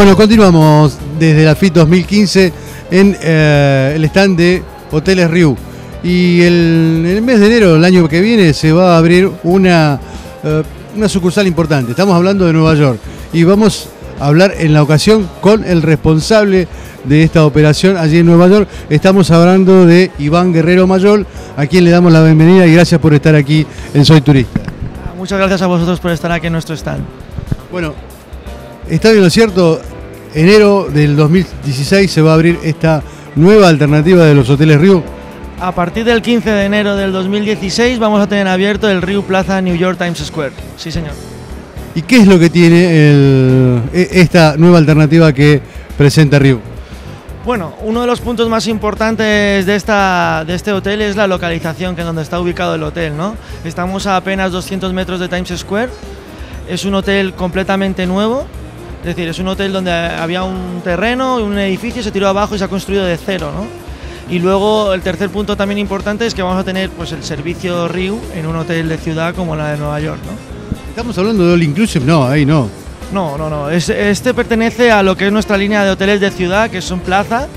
Bueno, continuamos desde la FIT 2015 en eh, el stand de Hoteles Riu. Y el, el mes de enero del año que viene se va a abrir una, eh, una sucursal importante. Estamos hablando de Nueva York. Y vamos a hablar en la ocasión con el responsable de esta operación allí en Nueva York. Estamos hablando de Iván Guerrero Mayol, a quien le damos la bienvenida y gracias por estar aquí en Soy Turista. Muchas gracias a vosotros por estar aquí en nuestro stand. Bueno, está bien lo cierto, enero del 2016 se va a abrir esta nueva alternativa de los hoteles Río. A partir del 15 de enero del 2016 vamos a tener abierto el Rio Plaza New York Times Square. Sí, señor. ¿Y qué es lo que tiene el- e- esta nueva alternativa que presenta Río? Bueno, uno de los puntos más importantes de, esta, de este hotel es la localización, que es donde está ubicado el hotel. ¿no? Estamos a apenas 200 metros de Times Square. Es un hotel completamente nuevo. Es decir, es un hotel donde había un terreno, un edificio, se tiró abajo y se ha construido de cero. ¿no? Y luego el tercer punto también importante es que vamos a tener pues, el servicio RIU en un hotel de ciudad como la de Nueva York. ¿no? ¿Estamos hablando de All Inclusive? No, ahí no. No, no, no. Es- este pertenece a lo que es nuestra línea de hoteles de ciudad, que son Plaza.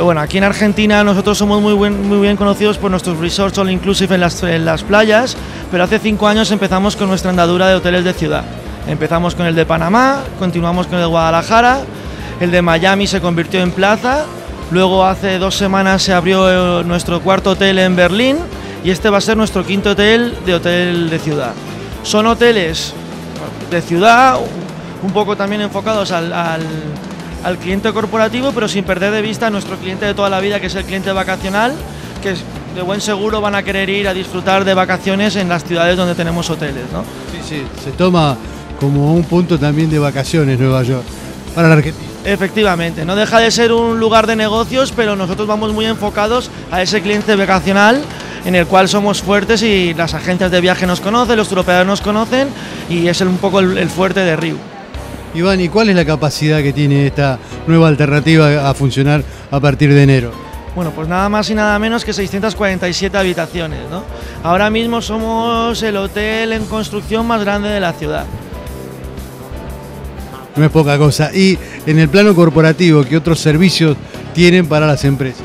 Bueno, aquí en Argentina nosotros somos muy, buen- muy bien conocidos por nuestros resorts all inclusive en las, en las playas, pero hace cinco años empezamos con nuestra andadura de hoteles de ciudad. Empezamos con el de Panamá, continuamos con el de Guadalajara, el de Miami se convirtió en Plaza, luego hace dos semanas se abrió eh, nuestro cuarto hotel en Berlín y este va a ser nuestro quinto hotel de hotel de ciudad. Son hoteles de ciudad, un poco también enfocados al, al- cliente corporativo, pero sin perder de vista nuestro cliente de toda la vida, que es el cliente vacacional, que de buen seguro van a querer ir a disfrutar de vacaciones en las ciudades donde tenemos hoteles. ¿no? Sí, sí. Se toma como un punto también de vacaciones Nueva York para la Argentina. Efectivamente, no deja de ser un lugar de negocios, pero nosotros vamos muy enfocados a ese cliente vacacional en el cual somos fuertes y las agencias de viaje nos conocen, los turoperadores nos conocen y es un poco el, el fuerte de Río. Iván, ¿y cuál es la capacidad que tiene esta nueva alternativa a funcionar a partir de enero? Bueno, pues nada más y nada menos que 647 habitaciones. ¿no? Ahora mismo somos el hotel en construcción más grande de la ciudad. No es poca cosa. Y en el plano corporativo, ¿qué otros servicios tienen para las empresas?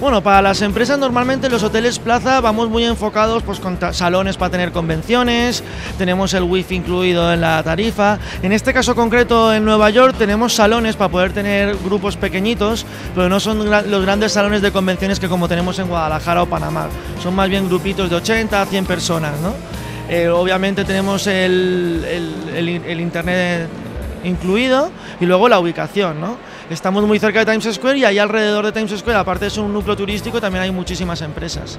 Bueno, para las empresas normalmente los hoteles plaza vamos muy enfocados pues, con salones para tener convenciones, tenemos el wifi incluido en la tarifa. En este caso concreto en Nueva York tenemos salones para poder tener grupos pequeñitos, pero no son los grandes salones de convenciones que como tenemos en Guadalajara o Panamá. Son más bien grupitos de 80 a 100 personas. ¿no? Eh, obviamente tenemos el internet incluido y luego la ubicación, ¿no? Estamos muy cerca de Times Square y ahí alrededor de Times Square, aparte de ser un núcleo turístico, también hay muchísimas empresas.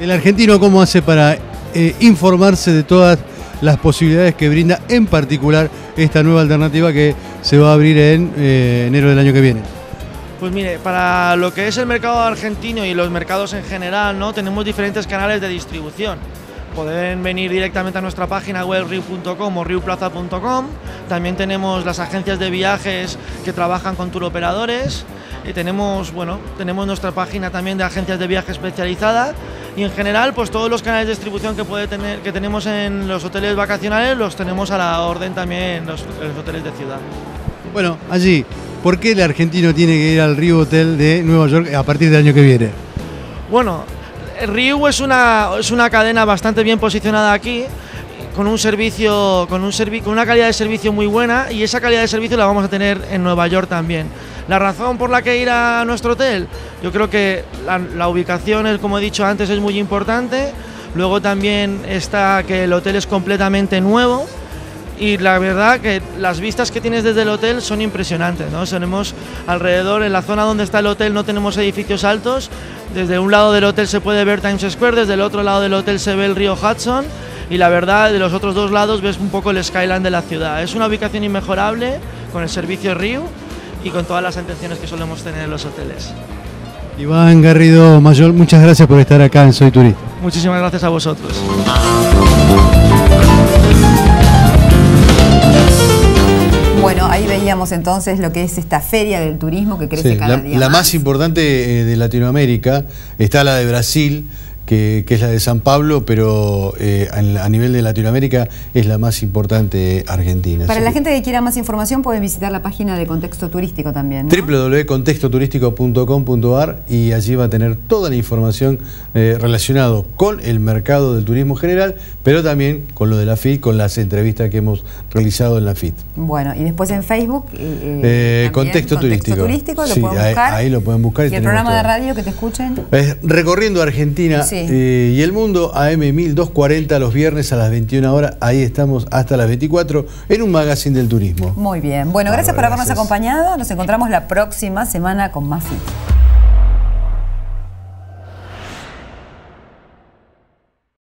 ¿El argentino cómo hace para eh, informarse de todas las posibilidades que brinda, en particular esta nueva alternativa que se va a abrir en eh, enero del año que viene? Pues mire, para lo que es el mercado argentino y los mercados en general, ¿no? Tenemos diferentes canales de distribución. Pueden venir directamente a nuestra página web riu.com o riuplaza.com. También tenemos las agencias de viajes que trabajan con turoperadores. Y tenemos, bueno, tenemos nuestra página también de agencias de viaje especializada. Y en general, pues todos los canales de distribución que, puede tener, que tenemos en los hoteles vacacionales los tenemos a la orden también en los, en los hoteles de ciudad. Bueno, allí, ¿por qué el argentino tiene que ir al Río Hotel de Nueva York a partir del año que viene? Bueno, Riu es una, es una cadena bastante bien posicionada aquí, con un servicio, con, un servi- con una calidad de servicio muy buena y esa calidad de servicio la vamos a tener en Nueva York también. La razón por la que ir a nuestro hotel, yo creo que la, la ubicación, como he dicho antes, es muy importante. Luego también está que el hotel es completamente nuevo y la verdad que las vistas que tienes desde el hotel son impresionantes, ¿no? Tenemos alrededor, en la zona donde está el hotel no tenemos edificios altos, desde un lado del hotel se puede ver Times Square, desde el otro lado del hotel se ve el río Hudson y la verdad de los otros dos lados ves un poco el skyline de la ciudad. Es una ubicación inmejorable con el servicio Río y con todas las atenciones que solemos tener en los hoteles. Iván Garrido Mayol, muchas gracias por estar acá en Soy Turista. Muchísimas gracias a vosotros. Veíamos entonces lo que es esta feria del turismo que crece Sí, cada la, día la más. más importante eh, de Latinoamérica está la de Brasil, que, es la de San Pablo, pero eh, a, nivel de Latinoamérica es la más importante Argentina. Para la gente que quiera más información pueden visitar la página de Contexto Turístico también. www.contextoturístico.com.ar y allí va a tener toda la información eh, relacionada con el mercado del turismo general, pero también con lo de la FIT, con las entrevistas que hemos realizado en la FIT. Bueno, y después en Facebook. Eh, eh contexto, Turístico. Turístico lo pueden buscar. Ahí, lo pueden buscar. Y, el programa de radio que te escuchen. recorriendo Argentina. Eh, y el mundo AM 1240 los viernes a las 21 horas. Ahí estamos hasta las 24 en un magazine del turismo. Muy bien. Bueno, gracias por habernos acompañado. Nos encontramos la próxima semana con más fit.